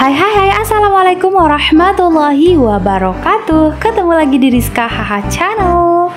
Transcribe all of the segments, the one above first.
Hai hai hai Assalamualaikum warahmatullahi wabarakatuh. Ketemu lagi di Rizka Haha Channel.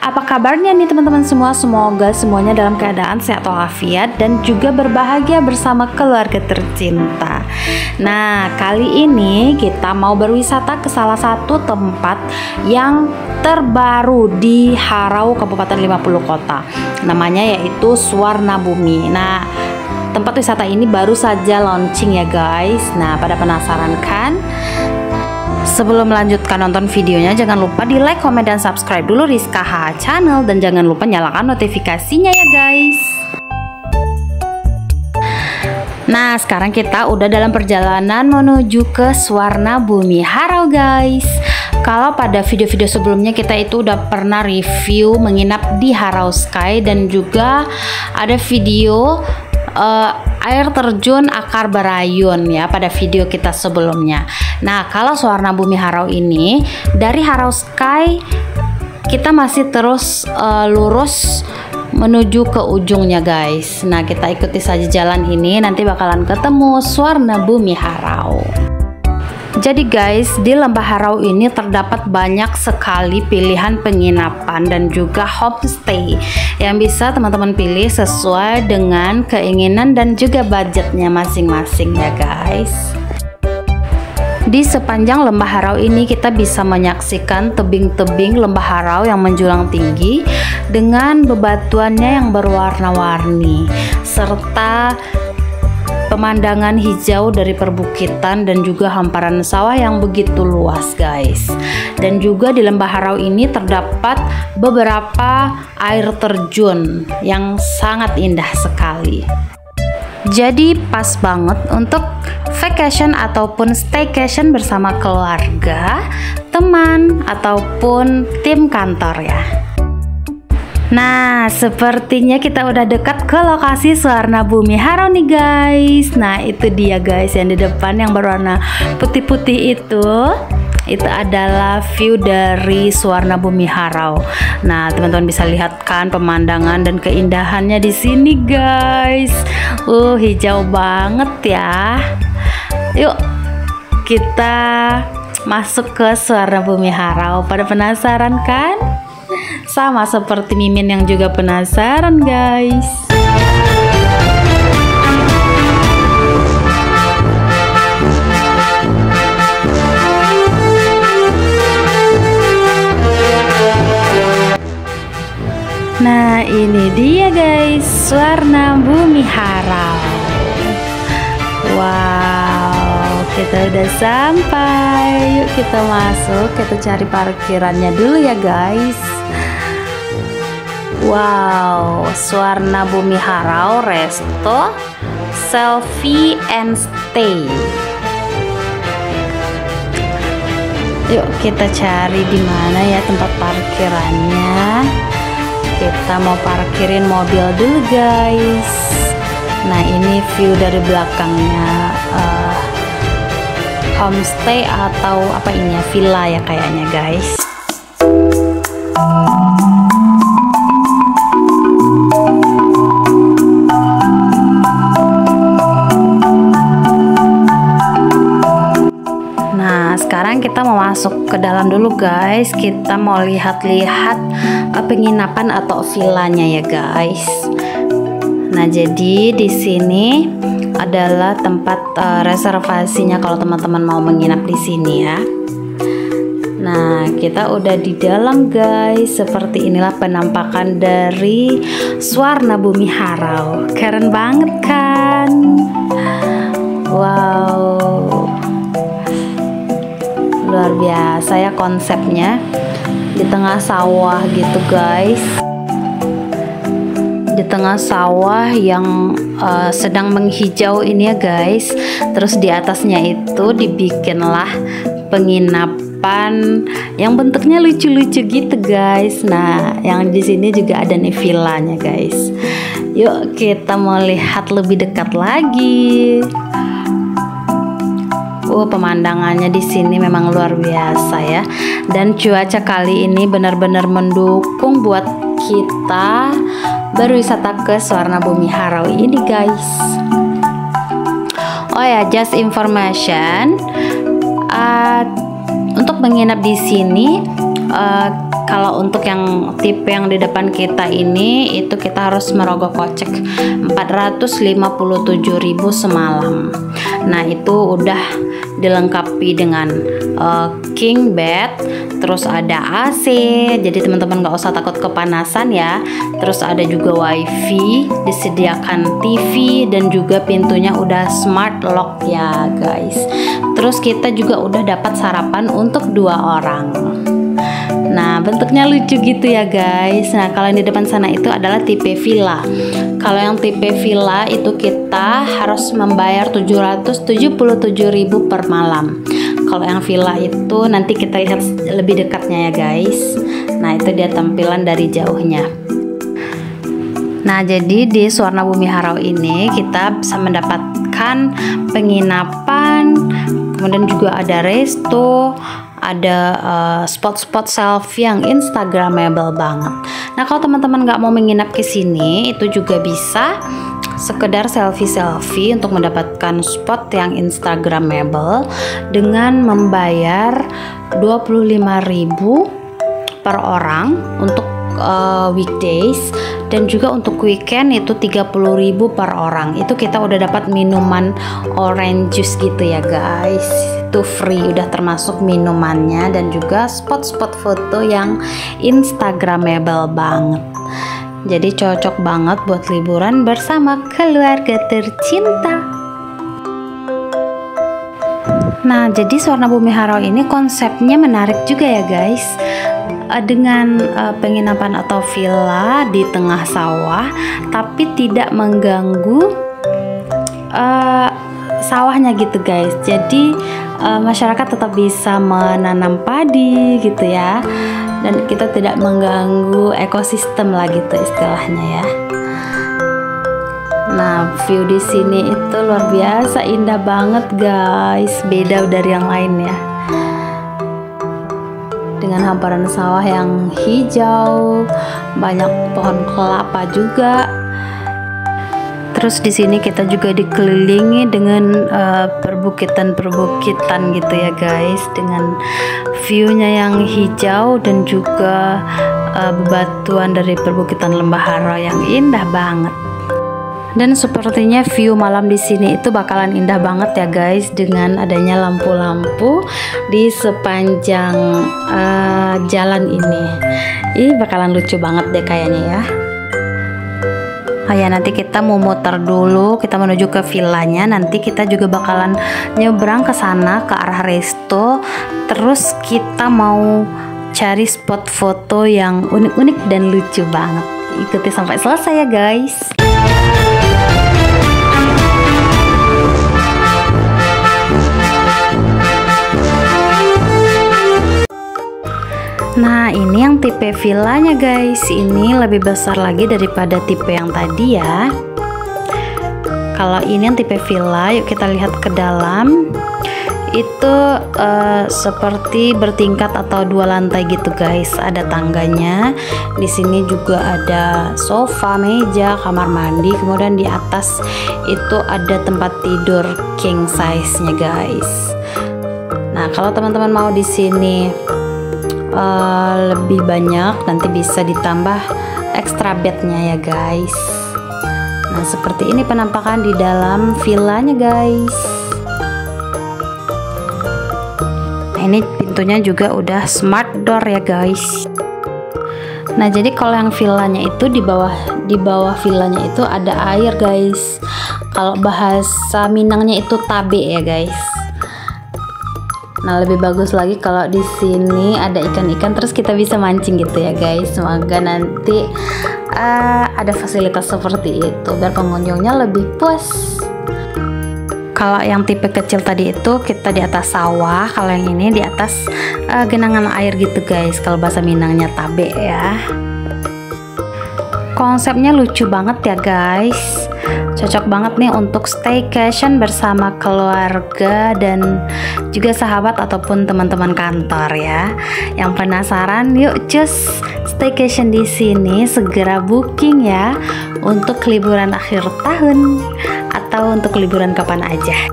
Apa kabarnya nih teman-teman semua? Semoga semuanya dalam keadaan sehat walafiat Dan juga berbahagia bersama keluarga tercinta. Nah kali ini kita mau berwisata ke salah satu tempat Yang terbaru di Harau Kabupaten 50 Kota. Namanya yaitu Suwarna Bumi Nah tempat wisata ini baru saja launching ya guys. Nah pada penasaran kan? Sebelum melanjutkan nonton videonya jangan lupa di like, komen, dan subscribe dulu Rizka HA Channel. Dan jangan lupa nyalakan notifikasinya ya guys. Nah sekarang kita udah dalam perjalanan menuju ke Swarna Bumi Harau guys. Kalau pada video-video sebelumnya kita itu udah pernah review menginap di Harau Sky. Dan juga ada video uh, air terjun akar berayun ya pada video kita sebelumnya. Nah, kalau Suwarna Bumi Harau ini dari Harau Sky kita masih terus uh, lurus menuju ke ujungnya guys. Nah, kita ikuti saja jalan ini nanti bakalan ketemu Suwarna Bumi Harau. Jadi guys, di Lembah Harau ini terdapat banyak sekali pilihan penginapan dan juga homestay yang bisa teman-teman pilih sesuai dengan keinginan dan juga budgetnya masing-masing ya guys. Di sepanjang Lembah Harau ini kita bisa menyaksikan tebing-tebing Lembah Harau yang menjulang tinggi dengan bebatuannya yang berwarna-warni serta pemandangan hijau dari perbukitan dan juga hamparan sawah yang begitu luas guys dan juga di lembah harau ini terdapat beberapa air terjun yang sangat indah sekali jadi pas banget untuk vacation ataupun staycation bersama keluarga, teman ataupun tim kantor ya. Nah, sepertinya kita udah dekat ke lokasi Suwarna Bumi Harau nih guys. Nah, itu dia guys yang di depan yang berwarna putih-putih itu. Itu adalah view dari Suwarna Bumi Harau. Nah, teman-teman bisa lihat kan pemandangan dan keindahannya di sini guys. Uh, hijau banget ya. Yuk, kita masuk ke Suwarna Bumi Harau. Pada penasaran kan? Sama seperti Mimin yang juga penasaran guys. Nah ini dia guys. Warna bumi harau Wow kita udah sampai. Yuk kita masuk Kita cari parkirannya dulu ya guys Wow, Swarna Bumi Harau Resto Selfie and Stay. Yuk kita cari di mana ya tempat parkirannya. Kita mau parkirin mobil dulu guys. Nah ini view dari belakangnya uh, homestay atau apa ini ya villa ya kayaknya guys. Sekarang kita mau masuk ke dalam dulu guys kita mau lihat-lihat penginapan atau villanya ya guys nah jadi di sini adalah tempat uh, reservasinya kalau teman-teman mau menginap di sini ya Nah, kita udah di dalam guys. Seperti inilah penampakan dari Swarna Bumi Harau. Keren banget kan? Wow luar biasa ya konsepnya. Di tengah sawah gitu guys. Di tengah sawah yang uh, sedang menghijau ini ya guys. Terus di atasnya itu dibikinlah penginapan yang bentuknya lucu-lucu gitu guys. Nah yang di sini juga ada nih villanya guys. Yuk kita mau lihat lebih dekat lagi Uh, pemandangannya di sini memang luar biasa ya. Dan cuaca kali ini benar-benar mendukung buat kita berwisata ke Suwarna Bumi Harau ini, guys. oh ya just information uh, untuk menginap di sini uh, kalau untuk yang tipe yang di depan kita ini itu kita harus merogoh kocek 457.000 semalam nah itu udah dilengkapi dengan uh, king bed terus ada AC jadi teman-teman gak usah takut kepanasan ya terus ada juga wifi disediakan TV dan juga pintunya udah smart lock ya guys terus kita juga udah dapat sarapan untuk dua orang Nah, bentuknya lucu gitu ya, guys. Nah, kalau yang di depan sana itu adalah tipe villa. Kalau yang tipe villa itu kita harus membayar 777.000 per malam. Kalau yang villa itu nanti kita lihat lebih dekatnya ya, guys. Nah, itu dia tampilan dari jauhnya. Nah, jadi di Suwarna Bumi Harau ini kita bisa mendapatkan penginapan, kemudian juga ada resto, ada uh, spot-spot selfie yang instagramable banget. Nah kalau teman-teman nggak mau menginap ke sini itu juga bisa sekedar selfie-selfie untuk mendapatkan spot yang instagramable dengan membayar 25.000 per orang untuk uh, weekdays dan juga untuk weekend itu 30.000 per orang. Itu kita udah dapat minuman orange juice gitu ya guys. Itu free udah termasuk minumannya dan juga spot-spot foto yang instagramable banget. Jadi cocok banget buat liburan bersama keluarga tercinta. Nah, jadi Suwarna Bumi Harau ini konsepnya menarik juga ya guys uh, dengan uh, penginapan atau villa di tengah sawah tapi tidak mengganggu uh, sawahnya gitu guys jadi uh, masyarakat tetap bisa menanam padi gitu ya dan kita tidak mengganggu ekosistem lah gitu istilahnya ya Nah, view di sini itu luar biasa indah banget, guys. Beda dari yang lain ya dengan hamparan sawah yang hijau, banyak pohon kelapa juga. Terus di sini kita juga dikelilingi dengan uh, perbukitan-perbukitan gitu ya guys, dengan view-nya yang hijau dan juga uh, bebatuan dari perbukitan Lembah Haro yang indah banget. Dan sepertinya view malam di sini itu bakalan indah banget ya guys dengan adanya lampu-lampu di sepanjang uh, jalan ini. Ini bakalan lucu banget deh kayaknya ya. Oh ya nanti kita mau muter dulu, kita menuju ke villanya. Nanti kita juga bakalan nyebrang ke sana ke arah resto. Terus kita mau cari spot foto yang unik-unik dan lucu banget. Ikuti sampai selesai ya guys. Nah ini yang tipe villanya guys. Ini lebih besar lagi daripada tipe yang tadi ya. Kalau ini yang tipe villa Yuk kita lihat ke dalam. Itu uh, seperti bertingkat atau dua lantai gitu guys. Ada tangganya. Di sini juga ada sofa, meja, kamar mandi. Kemudian di atas itu ada tempat tidur king size nya guys. Nah kalau teman-teman mau di sini uh, lebih banyak nanti bisa ditambah extra bednya ya guys nah seperti ini penampakan di dalam villanya guys nah ini pintunya juga udah smart door ya guys Nah, jadi kalau yang villanya itu di bawah di bawah villanya itu ada air, guys. Kalau bahasa Minangnya itu tabe ya, guys. Nah, lebih bagus lagi kalau di sini ada ikan-ikan terus kita bisa mancing gitu ya, guys. Semoga nanti uh, ada fasilitas seperti itu biar pengunjungnya lebih puas. Kalau yang tipe kecil tadi itu kita di atas sawah, kalau yang ini di atas uh, genangan air gitu, guys. Kalau bahasa Minangnya tabe ya. Konsepnya lucu banget ya, guys Cocok banget nih untuk staycation bersama keluarga dan juga sahabat ataupun teman-teman kantor ya. Yang penasaran, yuk cus staycation di sini segera booking ya untuk liburan akhir tahun atau untuk liburan kapan aja.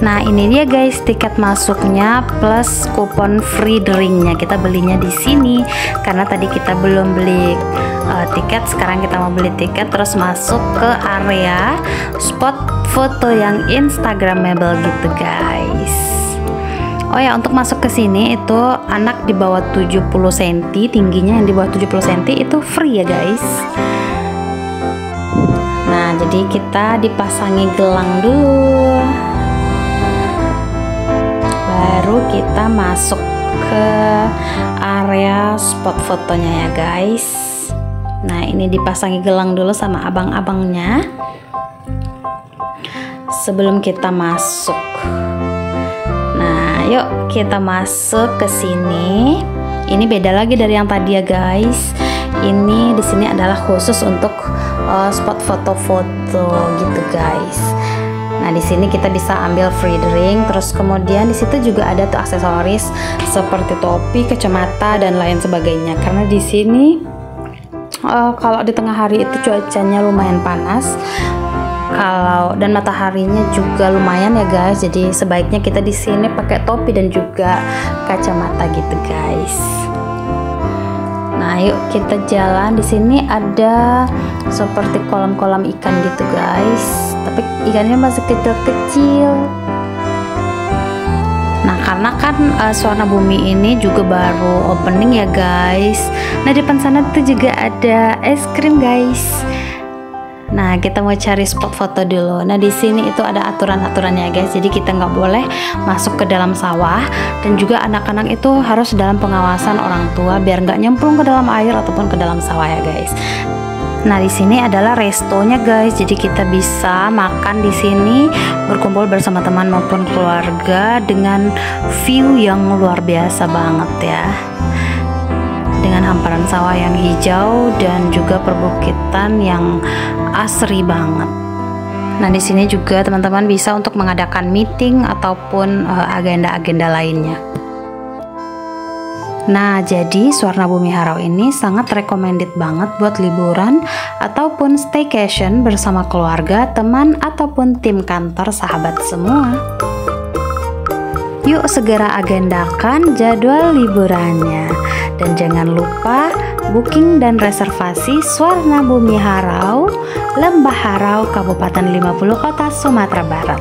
Nah ini dia guys tiket masuknya plus kupon free drinknya. Kita belinya di sini karena tadi kita belum beli uh, tiket. Sekarang kita mau beli tiket terus masuk ke area spot foto yang instagramable gitu guys. Oh ya untuk masuk ke sini itu anak di bawah 70 cm tingginya yang di bawah 70 cm itu free ya guys. Nah jadi kita dipasangi gelang dulu baru kita masuk ke area spot fotonya ya guys. Nah ini dipasangi gelang dulu sama abang-abangnya. Sebelum kita masuk. Nah yuk kita masuk ke sini. Ini beda lagi dari yang tadi ya guys. Ini di sini adalah khusus untuk uh, spot foto-foto gitu guys Nah, di sini kita bisa ambil free drink, terus kemudian di situ juga ada tuh aksesoris seperti topi, kacamata dan lain sebagainya. Karena di sini uh, kalau di tengah hari itu cuacanya lumayan panas. Kalau dan mataharinya juga lumayan ya guys. Jadi sebaiknya kita di sini pakai topi dan juga kacamata gitu guys. Nah, yuk kita jalan. Di sini ada seperti kolam-kolam ikan gitu, guys. Tapi ikannya masih kecil-kecil. Nah karena kan uh, Suara Bumi ini juga baru opening ya guys. Nah di depan sana tuh juga ada es krim guys Nah, kita mau cari spot foto dulu. Nah, di sini itu ada aturan-aturannya, guys. Jadi kita nggak boleh masuk ke dalam sawah dan juga anak-anak itu harus dalam pengawasan orang tua biar nggak nyemplung ke dalam air ataupun ke dalam sawah ya, guys. Nah, di sini adalah restonya guys. Jadi kita bisa makan di sini berkumpul bersama teman maupun keluarga dengan view yang luar biasa banget ya. Dengan hamparan sawah yang hijau dan juga perbukitan yang asri banget. Nah, di sini juga teman-teman bisa untuk mengadakan meeting ataupun eh, agenda-agenda uh, lainnya. Nah, jadi Suwarna Bumi Harau ini sangat recommended banget buat liburan ataupun staycation bersama keluarga, teman, ataupun tim kantor sahabat semua. Yuk segera agendakan jadwal liburannya. Dan jangan lupa booking dan reservasi Suwarna Bumi Harau, Lembah Harau, Kabupaten 50 Kota, Sumatera Barat.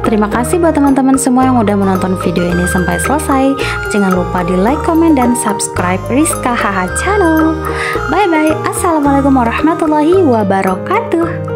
Terima kasih buat teman-teman semua yang udah menonton video ini sampai selesai. Jangan lupa di like, comment, dan subscribe Rizka Haha Channel. Bye-bye. Assalamualaikum warahmatullahi wabarakatuh.